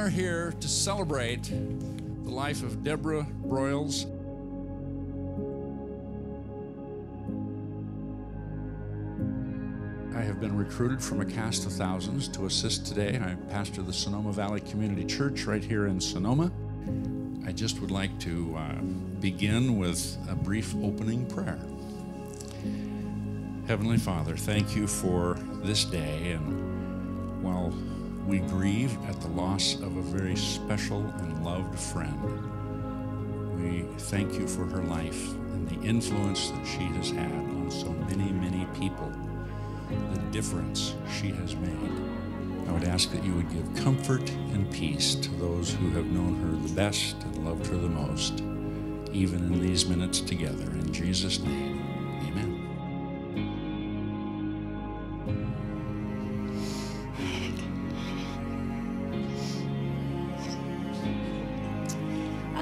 are here to celebrate the life of Deborah Broyles. I have been recruited from a cast of thousands to assist today. I pastor the Sonoma Valley Community Church right here in Sonoma. I just would like to uh, begin with a brief opening prayer. Heavenly Father, thank you for this day. And while we grieve at the loss of a very special and loved friend, we thank you for her life and the influence that she has had on so many, many people, the difference she has made. I would ask that you would give comfort and peace to those who have known her the best and loved her the most, even in these minutes together. In Jesus' name,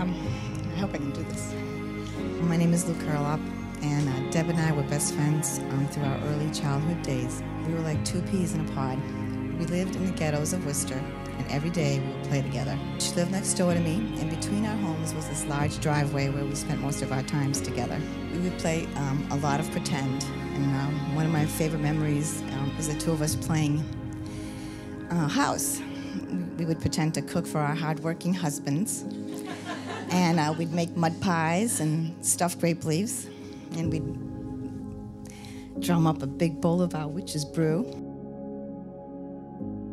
Um, I hope I can do this. My name is Lou Curlop, and uh, Deb and I were best friends um, through our early childhood days. We were like two peas in a pod. We lived in the ghettos of Worcester, and every day we would play together. She lived next door to me, and between our homes was this large driveway where we spent most of our times together. We would play um, a lot of pretend, and um, one of my favorite memories um, is the two of us playing uh, house. We would pretend to cook for our hardworking husbands and uh, we'd make mud pies and stuffed grape leaves, and we'd drum up a big bowl of our witch's brew.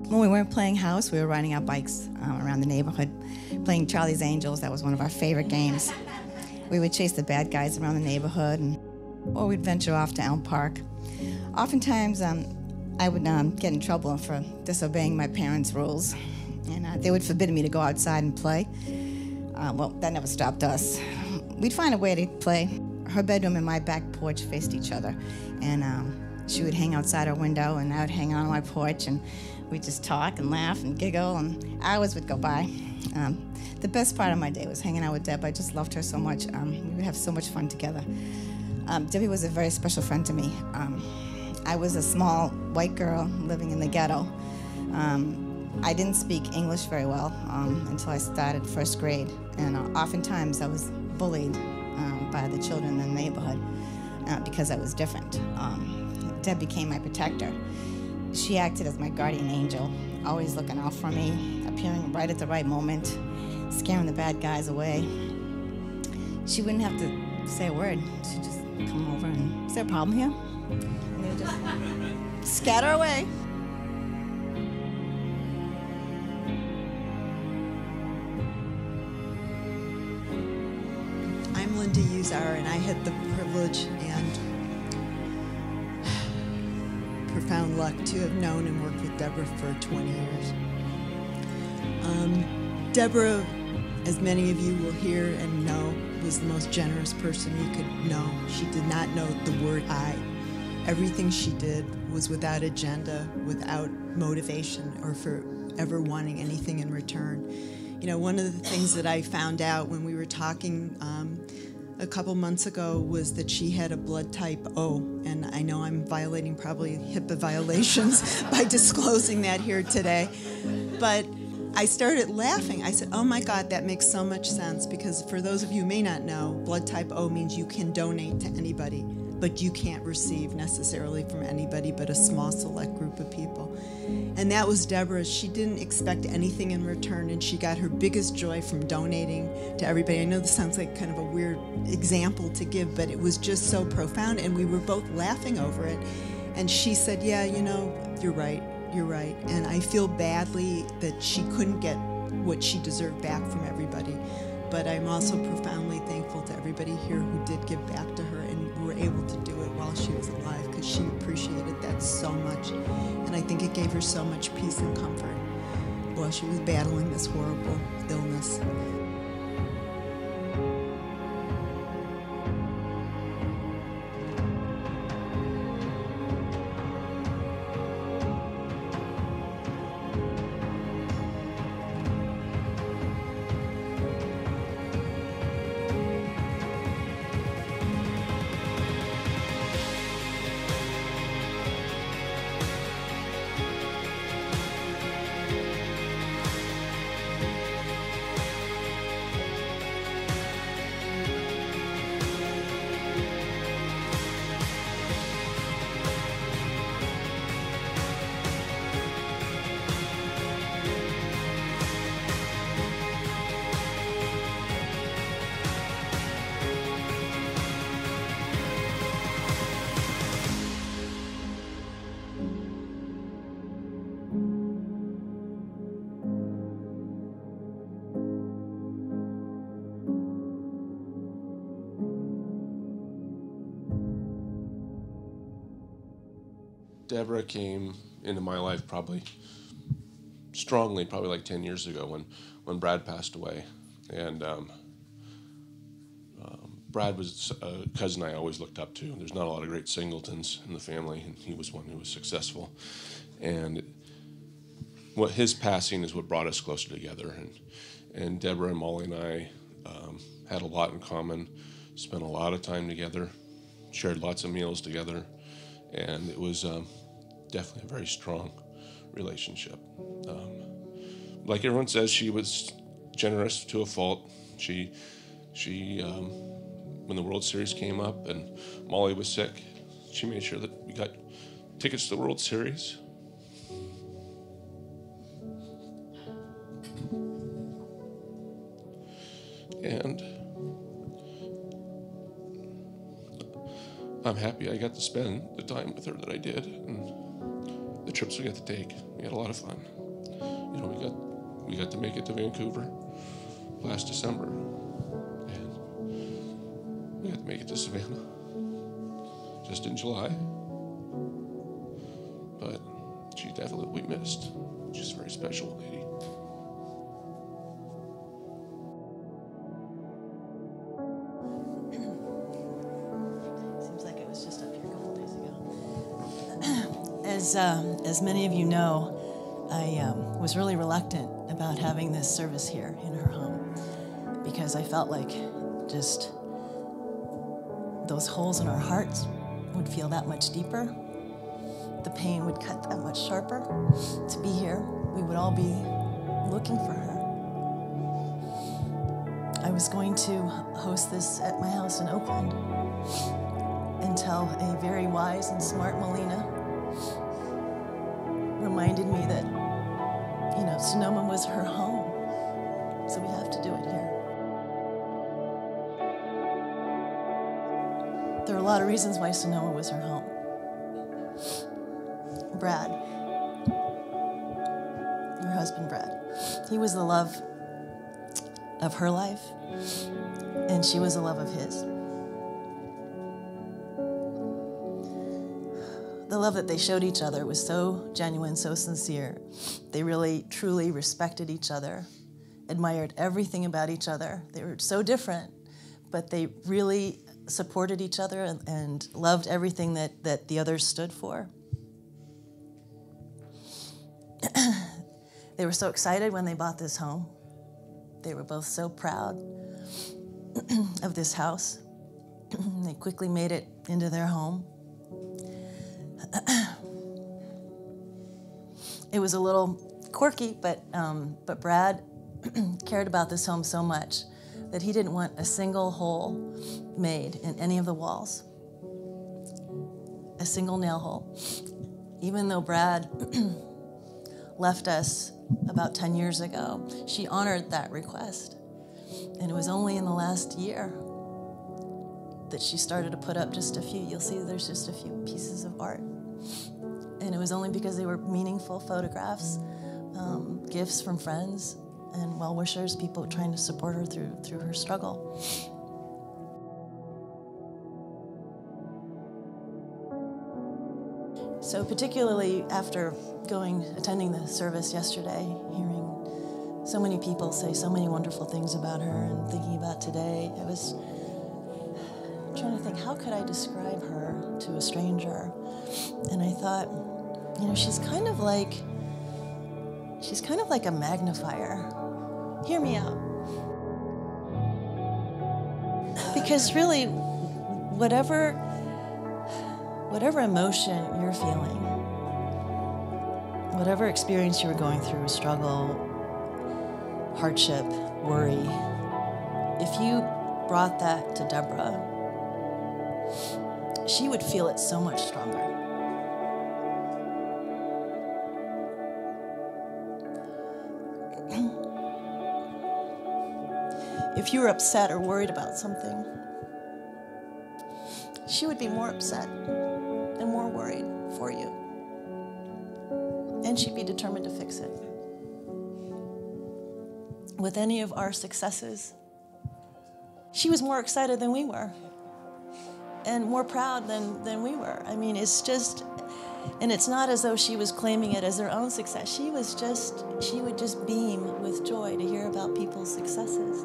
When we weren't playing house, we were riding our bikes uh, around the neighborhood, playing Charlie's Angels. That was one of our favorite games. We would chase the bad guys around the neighborhood, and, or we'd venture off to Elm Park. Oftentimes, um, I would um, get in trouble for disobeying my parents' rules, and uh, they would forbid me to go outside and play. Uh, well, that never stopped us. We'd find a way to play. Her bedroom and my back porch faced each other, and um, she would hang outside her window, and I would hang out on my porch, and we'd just talk and laugh and giggle, and hours would go by. Um, the best part of my day was hanging out with Deb. I just loved her so much. Um, we would have so much fun together. Um, Debbie was a very special friend to me. Um, I was a small white girl living in the ghetto. Um, I didn't speak English very well um, until I started first grade, and uh, oftentimes I was bullied um, by the children in the neighborhood uh, because I was different. Um, Deb became my protector. She acted as my guardian angel, always looking out for me, appearing right at the right moment, scaring the bad guys away. She wouldn't have to say a word. She'd just come over and, is there a problem here? And they would just scatter away. Had the privilege and profound luck to have known and worked with Deborah for 20 years. Um, Deborah, as many of you will hear and know, was the most generous person you could know. She did not know the word I. Everything she did was without agenda, without motivation, or for ever wanting anything in return. You know, one of the things that I found out when we were talking um, a couple months ago was that she had a blood type O, and I know I'm violating probably HIPAA violations by disclosing that here today, but I started laughing. I said, Oh my God, that makes so much sense because for those of you who may not know, blood type O means you can donate to anybody, but you can't receive necessarily from anybody but a small select group of people. And that was Deborah. She didn't expect anything in return, and she got her biggest joy from donating to everybody. I know this sounds like kind of a weird example to give, but it was just so profound, and we were both laughing over it. And she said, Yeah, you know, you're right you're right. And I feel badly that she couldn't get what she deserved back from everybody. But I'm also profoundly thankful to everybody here who did give back to her and were able to do it while she was alive because she appreciated that so much. And I think it gave her so much peace and comfort while she was battling this horrible illness. Deborah came into my life probably strongly, probably like 10 years ago when, when Brad passed away. And um, um, Brad was a cousin I always looked up to. There's not a lot of great singletons in the family, and he was one who was successful. And what his passing is what brought us closer together. And, and Deborah and Molly and I um, had a lot in common, spent a lot of time together, shared lots of meals together, and it was um, definitely a very strong relationship. Um, like everyone says, she was generous to a fault. She, she, um, when the World Series came up and Molly was sick, she made sure that we got tickets to the World Series. And I'm happy I got to spend the time with her that I did and the trips we got to take. We had a lot of fun. You know, we got we got to make it to Vancouver last December. And we got to make it to Savannah just in July. But she definitely we missed. She's very special lady. As, um, as many of you know, I um, was really reluctant about having this service here in her home because I felt like just those holes in our hearts would feel that much deeper. The pain would cut that much sharper. To be here, we would all be looking for her. I was going to host this at my house in Oakland until a very wise and smart Melina reminded me that, you know, Sonoma was her home. So we have to do it here. There are a lot of reasons why Sonoma was her home. Brad, your husband Brad, he was the love of her life, and she was the love of his. The love that they showed each other was so genuine, so sincere. They really, truly respected each other, admired everything about each other. They were so different, but they really supported each other and, loved everything that, that the others stood for. they were so excited when they bought this home. They were both so proud of this house. they quickly made it into their home. it was a little quirky, but, um, but Brad cared about this home so much that he didn't want a single hole made in any of the walls, a single nail hole. Even though Brad left us about 10 years ago, she honored that request. And it was only in the last year that she started to put up just a few. You'll see there's just a few pieces of art. And it was only because they were meaningful photographs, um, gifts from friends and well wishers, people trying to support her through, through her struggle. So, particularly after going, attending the service yesterday, hearing so many people say so many wonderful things about her, and thinking about today, I was trying to think, how could I describe her to a stranger? And I thought, you know, she's kind of like, she's kind of like a magnifier. Hear me out. Because really, whatever, whatever emotion you're feeling, whatever experience you were going through, struggle, hardship, worry, if you brought that to Deborah, she would feel it so much stronger. if you were upset or worried about something, she would be more upset and more worried for you. And she'd be determined to fix it. With any of our successes, she was more excited than we were and more proud than, than we were. I mean, it's just, And it's not as though she was claiming it as her own success. She was just, she would just beam with joy to hear about people's successes.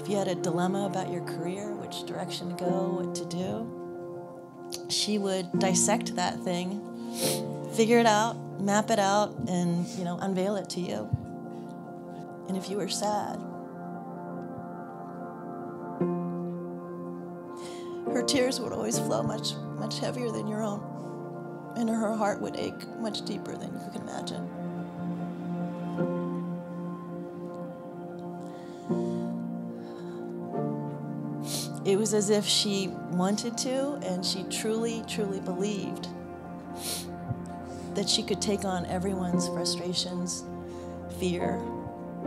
If you had a dilemma about your career, which direction to go, what to do, she would dissect that thing, figure it out, map it out, and you know, unveil it to you. And if you were sad, her tears would always flow much, much heavier than your own and her heart would ache much deeper than you can imagine. It was as if she wanted to and she truly, truly believed that she could take on everyone's frustrations, fear,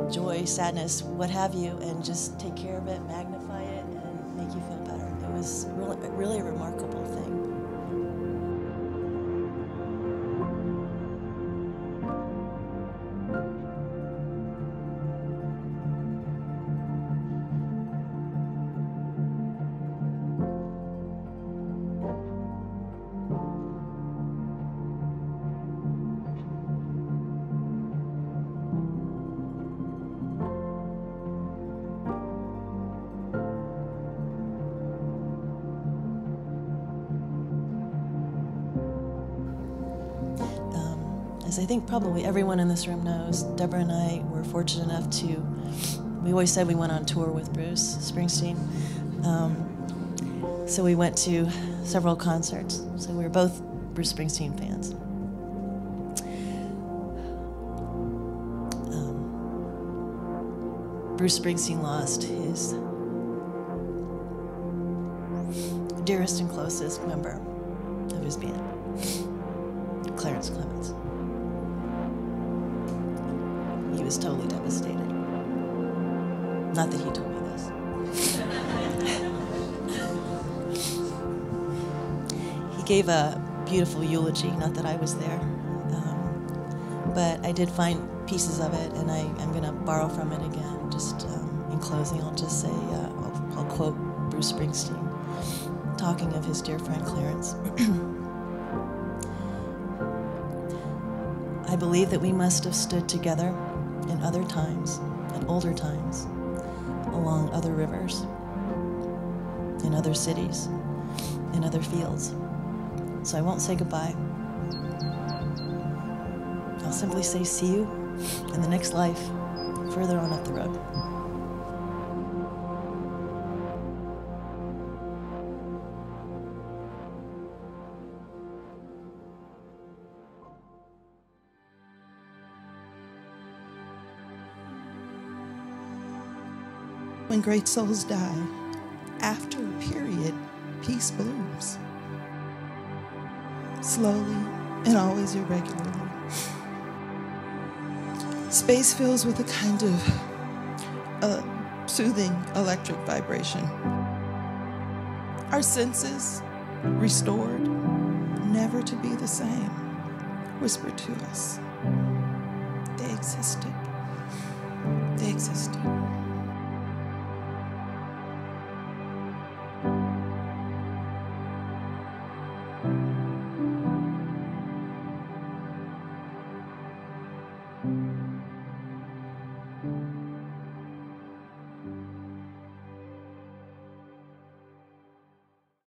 joy, sadness, what have you, and just take care of it, magnify was really, really a remarkable thing. As I think probably everyone in this room knows, Deborah and I were fortunate enough to, we always said we went on tour with Bruce Springsteen. Um, so we went to several concerts. So we were both Bruce Springsteen fans. Um, Bruce Springsteen lost his dearest and closest member of his band, Clarence Clemons. He was totally devastated. Not that he told me this. he gave a beautiful eulogy, not that I was there. Um, but I did find pieces of it, and I, am going to borrow from it again. Just um, in closing, I'll just say uh, I'll, I'll quote Bruce Springsteen talking of his dear friend Clarence. I believe that we must have stood together in other times, in older times, along other rivers, in other cities, in other fields. So I won't say goodbye. I'll simply say, see you in the next life, further on up the road. When great souls die, after a period, peace blooms. Slowly and always irregularly. Space fills with a kind of uh, soothing electric vibration. Our senses, restored, never to be the same, whisper to us. They existed. They existed.